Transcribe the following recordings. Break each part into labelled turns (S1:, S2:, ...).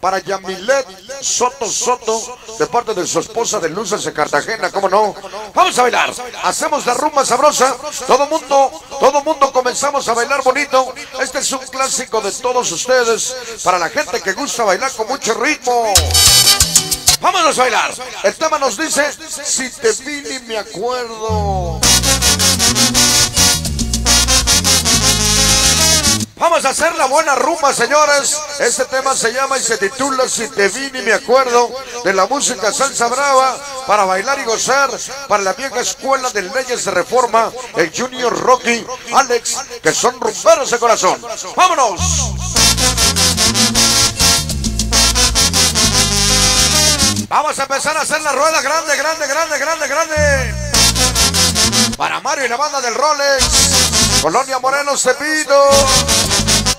S1: para Yamilet Soto Soto, de parte de su esposa de Luces de Cartagena, ¿cómo no? Vamos a bailar, hacemos la rumba sabrosa, todo mundo, todo mundo comenzamos a bailar bonito. Este es un clásico de todos ustedes, para la gente que gusta bailar con mucho ritmo. Vámonos a bailar. El tema nos dice, si te vi ni me acuerdo. Vamos a hacer la buena rumba, señores. Este tema se llama y se titula Si te vi ni me acuerdo de la música salsa brava para bailar y gozar para la vieja escuela de leyes de reforma, el Junior Rocky, Alex, que son rumberos de corazón. ¡Vámonos! Vamos a empezar a hacer la rueda grande, grande, grande, grande, grande. Para Mario y la banda del Rolex. Colonia Moreno Cepito.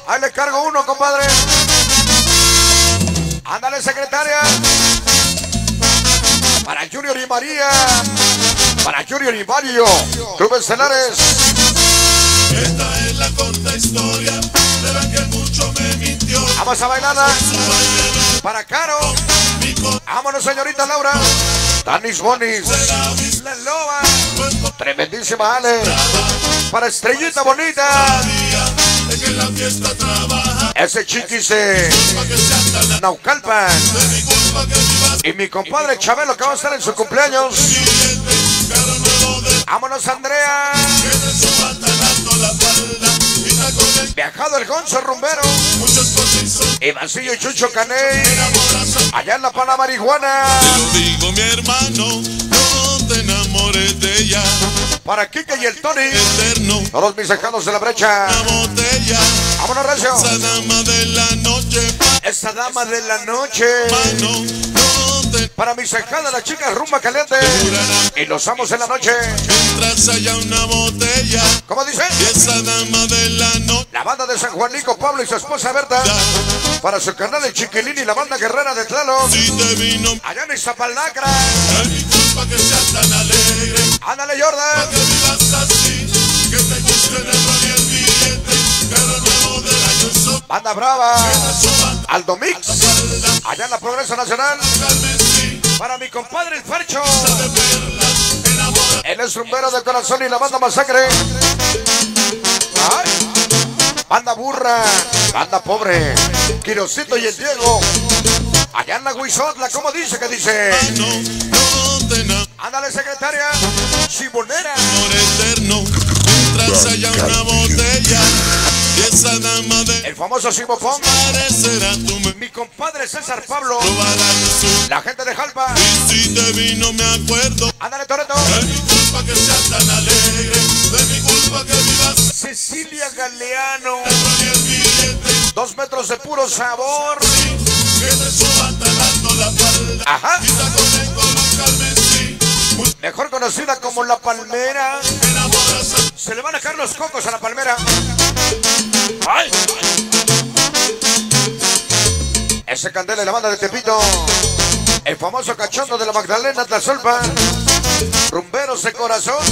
S1: Ahí le cargo uno, compadre. Ándale, secretaria. Para Junior y María. Para Junior y Mario. Club Estelares.
S2: Esta es la corta historia de la que mucho me mintió.
S1: Vamos a bailar. Para Caro. Vámonos, señorita Laura. Danis Bonis. La Loba. Tremendísima Ale. Para Estrellita Bonita. Ese
S2: que se
S1: Naucalpan. Y mi compadre Chabelo que va a estar en su cumpleaños. Vámonos, Andrea. Viajado el Gonzo Rumbero. Y Basillo Chucho Caney. Allá en la Pana Marihuana.
S2: Te lo digo, mi hermano,
S1: Para Kike y el Tony. Todos mis dejados de la brecha. Vámonos, Recio.
S2: Esa dama de la noche,
S1: Esa dama de la noche. Para mis dejadas, las chicas rumba caliente. Y los amos en la noche.
S2: mientras haya una botella.
S1: ¿Cómo dice?
S2: Y esa dama de la noche,
S1: La banda de San Juanico, Pablo y su esposa Berta. Para su canal el Chiquilín y la banda guerrera de Tlalo.
S2: si te vino,
S1: Allá en Iztapalacra.
S2: Culpa que seas tan alegre.
S1: Ándale, Jordan.
S2: Que vivas así, que te guste el error y el billete. Carro nuevo del año so-
S1: Banda Brava. Aldo Mix. Allá en la Progreso Nacional. Para mi compadre el Farcho. Él es rumbero de corazón y la banda Masacre. Ay. Banda burra. Banda pobre. Quirosito y el Diego. Allá en la Huizotla, ¿cómo dice que dice?
S2: No, no enamores
S1: Ándale, secretaria. Chibonera.
S2: eterno. Mientras haya una botella. Y esa dama de
S1: El famoso Simopón.
S2: parecerá tu
S1: Mi compadre César Pablo. La gente de Jalpa.
S2: Y si te vino, me acuerdo.
S1: Ándale, Toreto.
S2: De mi culpa que seas tan alegre. De mi culpa que vivas
S1: Cecilia Galeano. Dos metros de puro sabor.
S2: Que te suban talando la falda.
S1: Ajá. Mejor conocida como La Palmera. Se le van a caer los cocos a La Palmera. ¡Ay! Ese candela de la banda de Tepito. El famoso cachondo de la Magdalena Tlazolpa. Rumberos de corazón.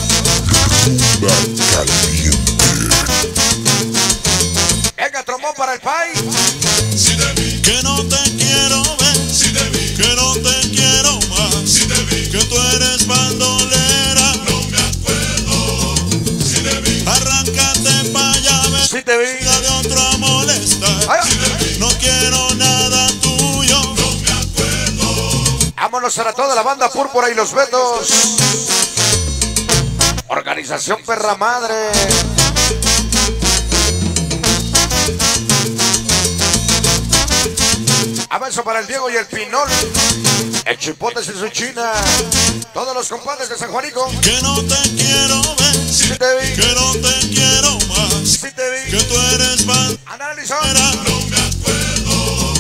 S2: Acuerdo.
S1: Vámonos a toda la banda Púrpura y los Betos. Organización Perra Madre. Avanzo para el Diego y el Pinol. El Chipotes y su China. Todos los compadres de San Juanico.
S2: Que no te quiero ver. Si
S1: te vi.
S2: que no te quiero más.
S1: Sí te vi.
S2: Que tú eres bandolera.
S1: Analizó.
S2: No me acuerdo.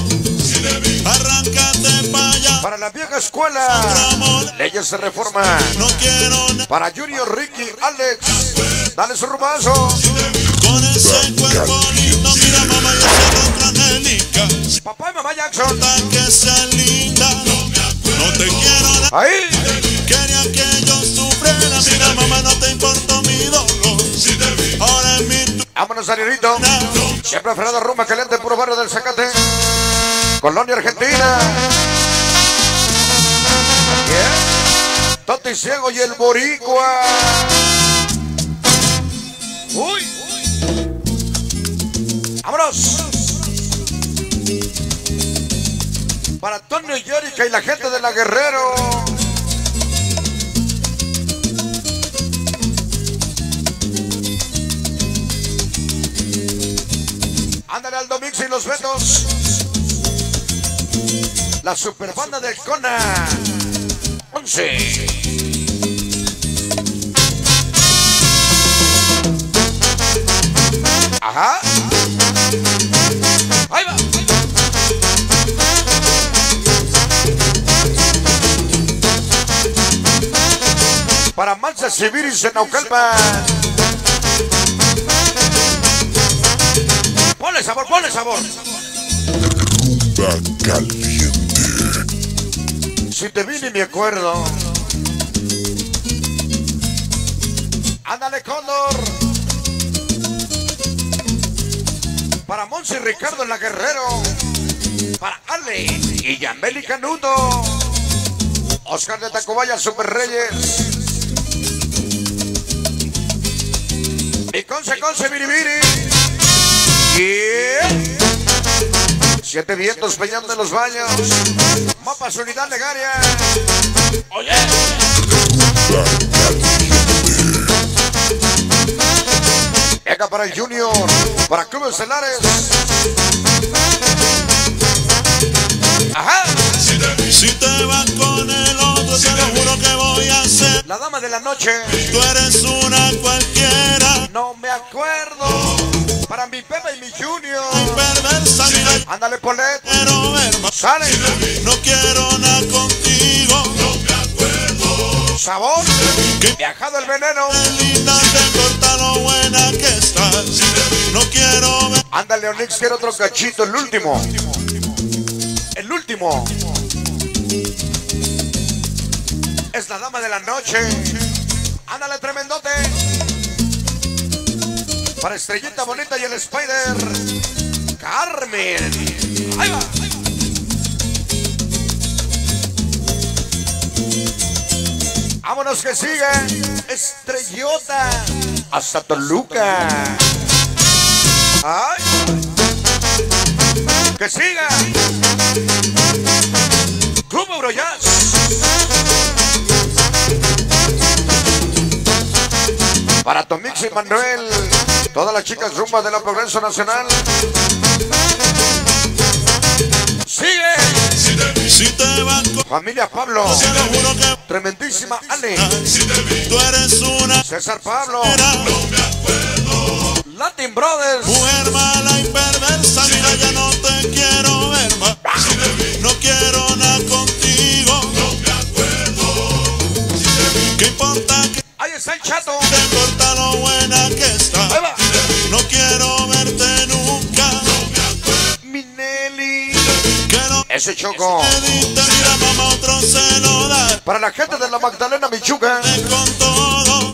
S2: Si te vi, allá.
S1: Para la vieja escuela. Leyes de reforma.
S2: No quiero nada.
S1: Para Junior, Ricky, Alex. Dale su rubazo.
S2: Con ese cuerpo lindo, mira mamá, yo soy otra Angélica.
S1: Papá y mamá Jackson.
S2: Que sea linda, no te quiero.
S1: Ahí.
S2: Quería que yo sufriera, mira mamá, no te importó mi dolor. Ahora es mi
S1: Vámonos, Danielito. Siempre Fernando Rumba Caliente, puro barrio del Zacate. Colonia Argentina. Toti Ciego y el Boricua. Uy. Vámonos. Para Antonio y Erika y la gente de la Guerrero. Ándale al Domix y los Betos. La super banda del Cona. 11. Ajá. Ahí va. Para Mansa Civiris en Naucalpan. Ponle sabor, ponle sabor.
S2: Rumba caliente.
S1: Si te vi ni me acuerdo. Ándale, Cóndor. Para Monsi Ricardo en la Guerrero. Para Ale y Yambeli Canuto. Oscar de Tacubaya, Super Reyes. Y Conce Conce Biribiri. Y. Siete vientos peñando en los baños. Mapas Unidad Legaria. Oye. Venga para el Junior. Para Club Estelares. Ajá.
S2: Si te vas con el otro, te lo juro que voy a hacer.
S1: La dama de la noche.
S2: Tú eres una cualquiera.
S1: No me acuerdo. Para mi Pepe y mi Junior.
S2: Perversa, mira,
S1: Ándale, Polet.
S2: quiero ver más.
S1: Sale.
S2: No quiero nada contigo.
S1: Sabor. Viajado el veneno.
S2: Linda
S1: Ándale, Onyx, quiero otro cachito. El último. El último. Es la dama de la noche. Ándale, tremendote. Para Estrellita Bonita y el Spider. Carmen. Ahí va. Vámonos que sigue. Estrellota. Hasta Toluca. Ay. Que siga. Club Eurojazz. Para Tomix y Manuel. Todas las chicas rumba de la Progreso Nacional. Sigue. Familia Pablo.
S2: Te lo juro que.
S1: Tremendísima Ale.
S2: Tú eres una.
S1: César Pablo.
S2: era
S1: Latin Brothers.
S2: Mujer mala da.
S1: Para la gente de la Magdalena Michuca.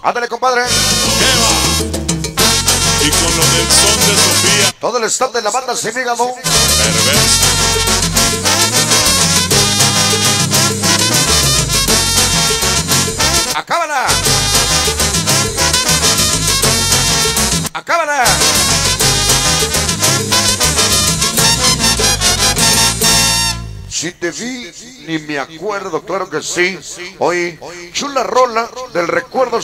S1: Ándale, compadre.
S2: Sofía,
S1: Todo el staff de la banda sin hígado. ¡Acábala! ¡Acábala! Si te vi, ni me acuerdo, claro que sí. Hoy, chula rola del recuerdo